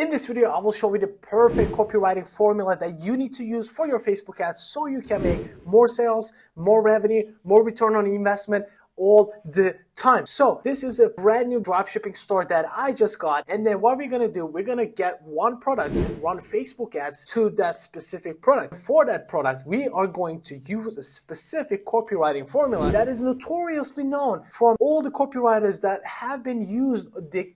In this video, I will show you the perfect copywriting formula that you need to use for your Facebook ads so you can make more sales, more revenue, more return on investment all the time. So this is a brand new dropshipping store that I just got. And then what we're going to do, we're going to get one product and run Facebook ads to that specific product. For that product, we are going to use a specific copywriting formula that is notoriously known from all the copywriters that have been used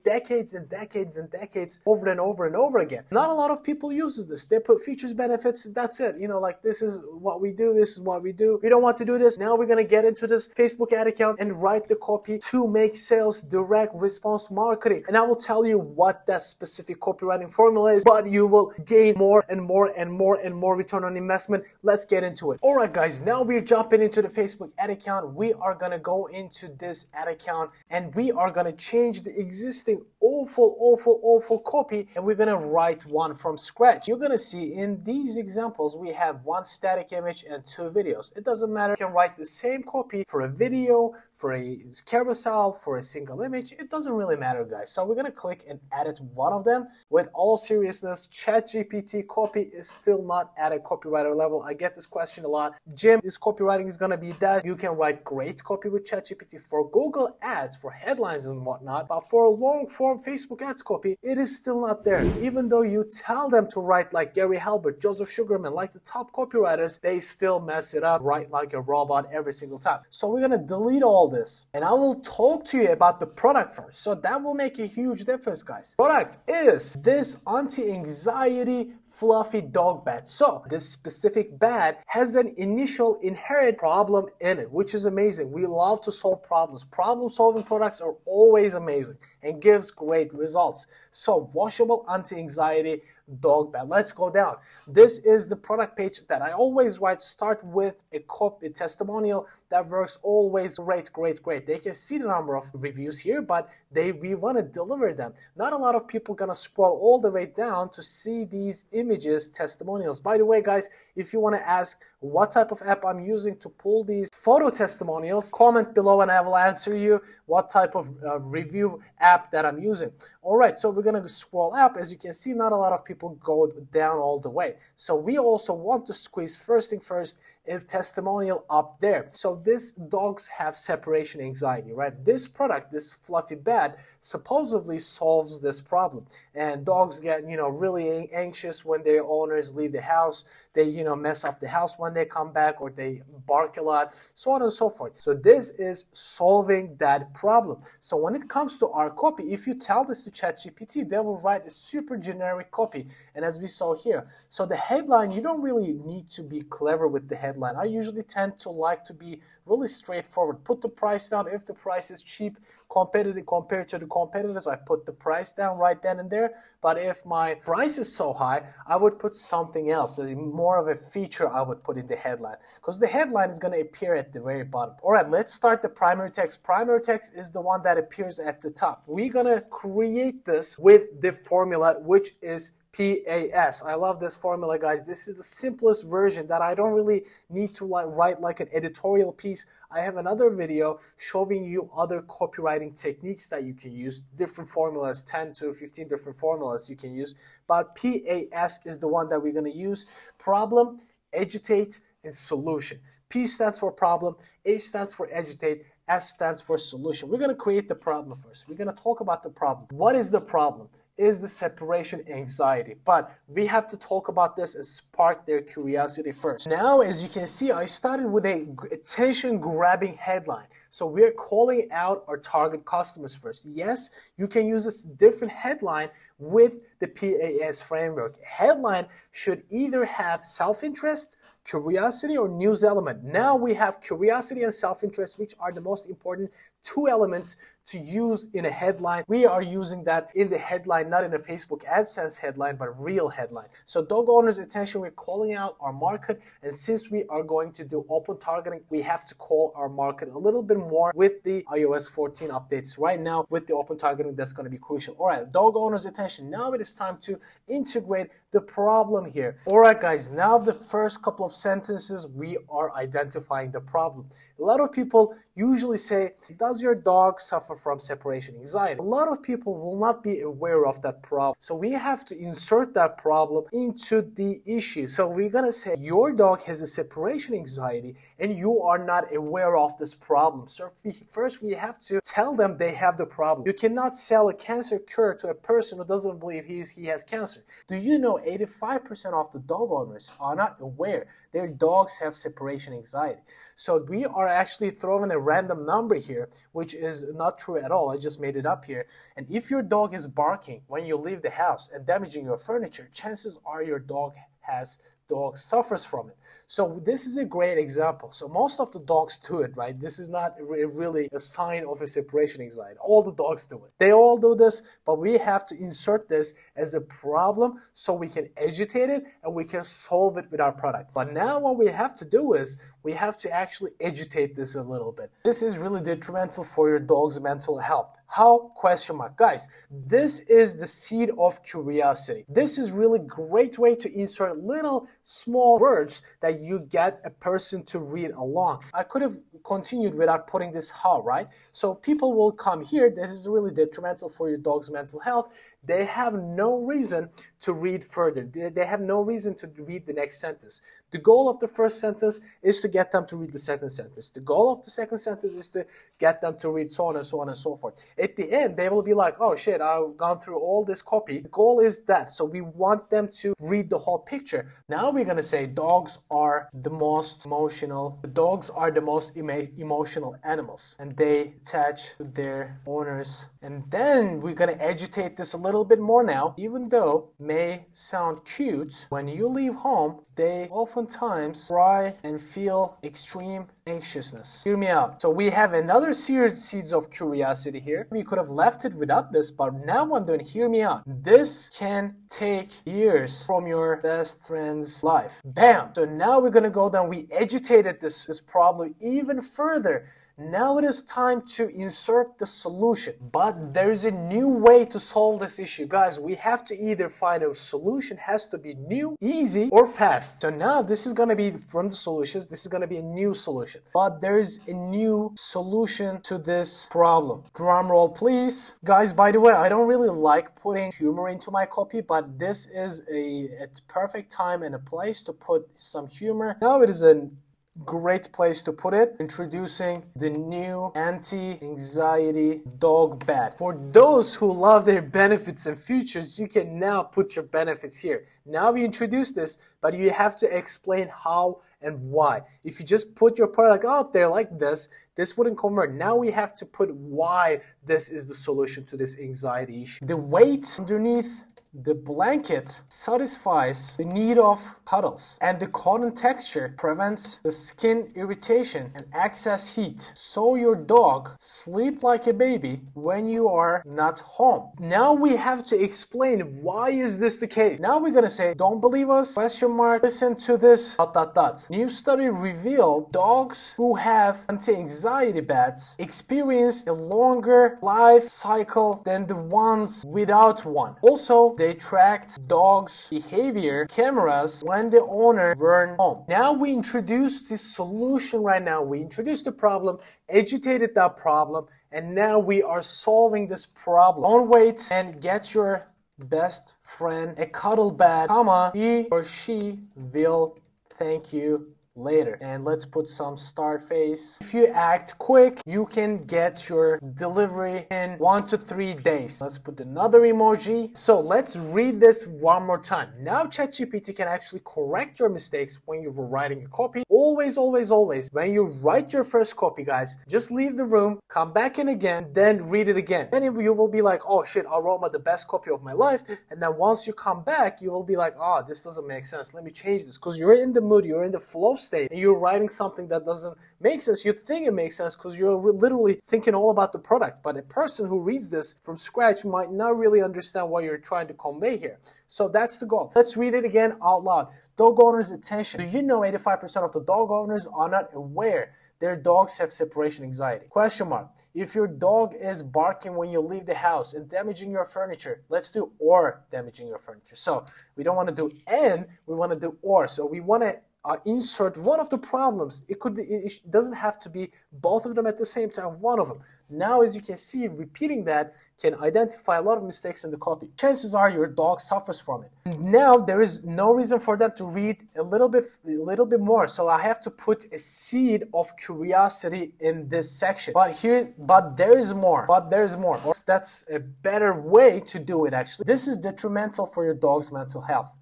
decades and decades and decades over and over and over again. Not a lot of people uses this. They put features, benefits, that's it. You know, like this is what we do, this is what we do. We don't want to do this. Now we're going to get into this Facebook ad account and write the copy to make sales direct response marketing. And I will tell you what that specific copywriting formula is, but you will gain more and more and more and more return on investment. Let's get into it. All right, guys, now we're jumping into the Facebook ad account. We are to go into this ad account and we are to change the existing awful, awful, awful copy and we're to write one from scratch. You're to see in these examples, we have one static image and two videos. It doesn't matter. You can write the same copy for a video, for a carousel, for a single image. It doesn't really matter, guys. So we're to click and edit one of them. With all seriousness, ChatGPT copy is still not at a copywriter level. I get this question a lot. Jim, is copywriting is to be that? You can write great copy with ChatGPT for Google ads, for headlines and whatnot. But for a long form Facebook ads copy, it is still not there. Even though you tell them to write like Gary Halbert, Joseph Sugarman, like the top copywriters, they still mess it up, write like a robot every single time. So we're to delete all all this. And I will talk to you about the product first. So that will make a huge difference, guys. Product is this anti-anxiety fluffy dog bed. So this specific bed has an initial inherent problem in it, which is amazing. We love to solve problems. Problem solving products are always amazing and gives great results. So washable anti-anxiety dog bed. Let's go down. This is the product page that I always write. Start with a copy a testimonial that works always great, great, great. They can see the number of reviews here, but they we want to deliver them. Not a lot of people gonna scroll all the way down to see these images, testimonials. By the way, guys, if you want to ask what type of app I'm using to pull these photo testimonials, comment below and I will answer you what type of uh, review app that I'm using. All right, so we're gonna scroll up. As you can see, not a lot of people go down all the way. So we also want to squeeze first thing first, if testimonial up there. So this dogs have separation anxiety, right? This product, this fluffy bed, supposedly solves this problem. And dogs get, you know, really anxious when their owners leave the house. They, you know, mess up the house when they come back or they bark a lot, so on and so forth. So this is solving that problem. So when it comes to our copy, if you tell this to ChatGPT, they will write a super generic copy. And as we saw here, so the headline, you don't really need to be clever with the headline. I usually tend to like to be really straightforward. Put the price down if the price is cheap, competitive compared to the competitors. I put the price down right then and there. But if my price is so high, I would put something else, more of a feature I would put in the headline because the headline is going to appear at the very bottom. All right, let's start the primary text. Primary text is the one that appears at the top. We're going to create this with the formula, which is PAS. I love this formula, guys. This is the simplest version that I don't really need to write like an editorial piece. I have another video showing you other copywriting techniques that you can use, different formulas, 10 to 15 different formulas you can use. But PAS is the one that we're going to use. Problem, agitate, and solution. P stands for problem, A stands for agitate, S stands for solution. We're going to create the problem first. We're going to talk about the problem. What is the problem? Is the separation anxiety. But we have to talk about this and spark their curiosity first. Now, as you can see, I started with a attention grabbing headline. So we're calling out our target customers first. Yes, you can use this different headline with the PAS framework. Headline should either have self-interest, curiosity, or news element. Now we have curiosity and self-interest, which are the most important two elements to use in a headline. We are using that in the headline, not in a Facebook AdSense headline, but real headline. So dog owners' attention, we're calling out our market. And since we are going to do open targeting, we have to call our market a little bit more with the iOS 14 updates right now with the open targeting. That's going to be crucial. All right, dog owners' attention. Now it is time to integrate the problem here. All right, guys, now the first couple of sentences, we are identifying the problem. A lot of people usually say, Does your dog suffer from separation anxiety? A lot of people will not be aware of that problem. So we have to insert that problem into the issue. So we're gonna say, Your dog has a separation anxiety and you are not aware of this problem. So first, we have to tell them they have the problem. You cannot sell a cancer cure to a person who doesn't believe he's, he has cancer. Do you know 85% of the dog owners are not aware their dogs have separation anxiety? So we are actually throwing a random number here, which is not true at all. I just made it up here. And if your dog is barking when you leave the house and damaging your furniture, chances are your dog has dog suffers from it. So this is a great example. So most of the dogs do it, right? This is not really a sign of a separation anxiety. All the dogs do it. They all do this, but we have to insert this as a problem so we can agitate it and we can solve it with our product. But now what we have to do is we have to actually agitate this a little bit. This is really detrimental for your dog's mental health. How? Question mark. Guys, this is the seed of curiosity. This is really great way to insert little small words that you get a person to read along. I could have continued without putting this how, right? So people will come here. This is really detrimental for your dog's mental health. They have no reason to read further. They have no reason to read the next sentence. The goal of the first sentence is to get them to read the second sentence. The goal of the second sentence is to get them to read so on and so on and so forth. At the end, they will be like, oh shit, I've gone through all this copy. The goal is that. So we want them to read the whole picture. Now we're going to say dogs are the most emotional. The dogs are the most emo- emotional animals and they attach to their owners. And then we're going to agitate this a little bit more now, even though may sound cute. When you leave home, they oftentimes cry and feel extreme anxiousness. Hear me out. So we have another seeds of curiosity here. We could have left it without this, but now I'm doing hear me out. This can take years from your best friend's life. Bam! So now we're gonna go down. We agitated this, this problem even further now it is time to insert the solution. But there's a new way to solve this issue. Guys, we have to either find a solution has to be new, easy, or fast. So now this is going to be from the solutions, this is going to be a new solution. But there is a new solution to this problem. Drum roll, please. Guys, by the way, I don't really like putting humor into my copy, but this is a, a perfect time and a place to put some humor. Now it is an great place to put it. Introducing the new anti-anxiety dog bed. For those who love their benefits and features, you can now put your benefits here. Now we introduce this, but you have to explain how and why. If you just put your product out there like this, this wouldn't convert. Now we have to put why this is the solution to this anxiety issue. The weight underneath the blanket satisfies the need of cuddles, and the cotton texture prevents the skin irritation and excess heat. So your dog sleep like a baby when you are not home. Now we have to explain why is this the case. Now we're gonna say, don't believe us? Question mark. Listen to this. Dot dot dot. New study revealed dogs who have anti-anxiety beds experience a longer life cycle than the ones without one. Also, they tracked dogs' behavior cameras when the owner weren't home. Now we introduce this solution right now. We introduced the problem, agitated that problem, and now we are solving this problem. Don't wait and get your best friend a cuddle bed, comma, he or she will thank you later. And let's put some star face. If you act quick, you can get your delivery in one to three days. Let's put another emoji. So let's read this one more time. Now ChatGPT can actually correct your mistakes when you're writing a copy. Always, always, always, when you write your first copy, guys, just leave the room, come back in again, then read it again. Then you will be like, oh shit, I wrote the best copy of my life. And then once you come back, you will be like, oh, this doesn't make sense. Let me change this. Because you're in the mood, you're in the flow state and you're writing something that doesn't make sense, you think it makes sense because you're literally thinking all about the product. But a person who reads this from scratch might not really understand what you're trying to convey here. So that's the goal. Let's read it again out loud. Dog owners' attention. Do you know 85% of the dog owners are not aware their dogs have separation anxiety. Question mark. If your dog is barking when you leave the house and damaging your furniture, let's do or damaging your furniture. So we don't want to do and, we want to do or. So we want to uh, insert one of the problems. It could be, it doesn't have to be both of them at the same time, one of them. Now, as you can see, repeating that can identify a lot of mistakes in the copy. Chances are your dog suffers from it. Now, there is no reason for them to read a little bit, a little bit more. So I have to put a seed of curiosity in this section. But here, but there is more. But there is more. That's a better way to do it. Actually, this is detrimental for your dog's mental health.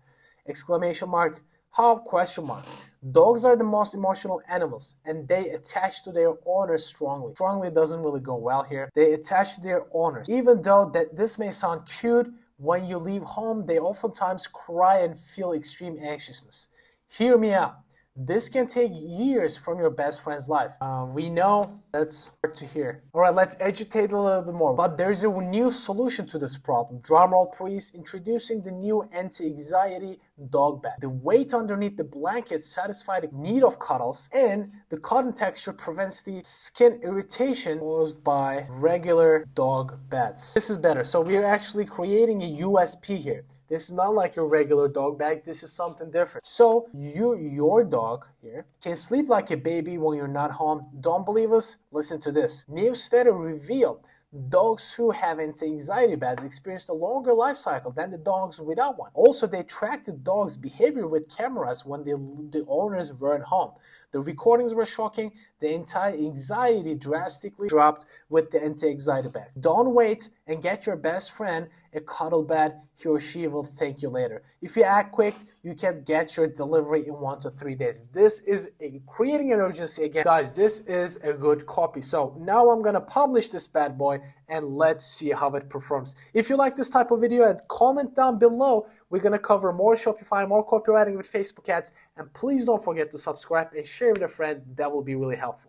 Exclamation mark how? Question mark. Dogs are the most emotional animals and they attach to their owners strongly. Strongly doesn't really go well here. They attach to their owners. Even though that this may sound cute, when you leave home, they oftentimes cry and feel extreme anxiousness. Hear me out. This can take years from your best friend's life. Uh, we know that's hard to hear. All right, let's agitate a little bit more. But there's a new solution to this problem. Drumroll, please. Introducing the new anti-anxiety dog bed. The weight underneath the blanket satisfies the need of cuddles, and the cotton texture prevents the skin irritation caused by regular dog beds. This is better. So we're actually creating a USP here. This is not like your regular dog bag. This is something different. So you, your dog here can sleep like a baby when you're not home. Don't believe us? Listen to this. New study revealed dogs who have anti-anxiety beds experienced a longer life cycle than the dogs without one. Also, they tracked the dog's behavior with cameras when the, the owners weren't home. The recordings were shocking. The entire anxiety drastically dropped with the anti-anxiety bed. Don't wait and get your best friend a cuddle bed. He or she will thank you later. If you act quick, you can get your delivery in one to three days. This is a, creating an urgency again. Guys, this is a good copy. So now I'm to publish this bad boy and let's see how it performs. If you like this type of video, and comment down below. We're to cover more Shopify, more copywriting with Facebook ads. And please don't forget to subscribe and share with a friend. That will be really helpful.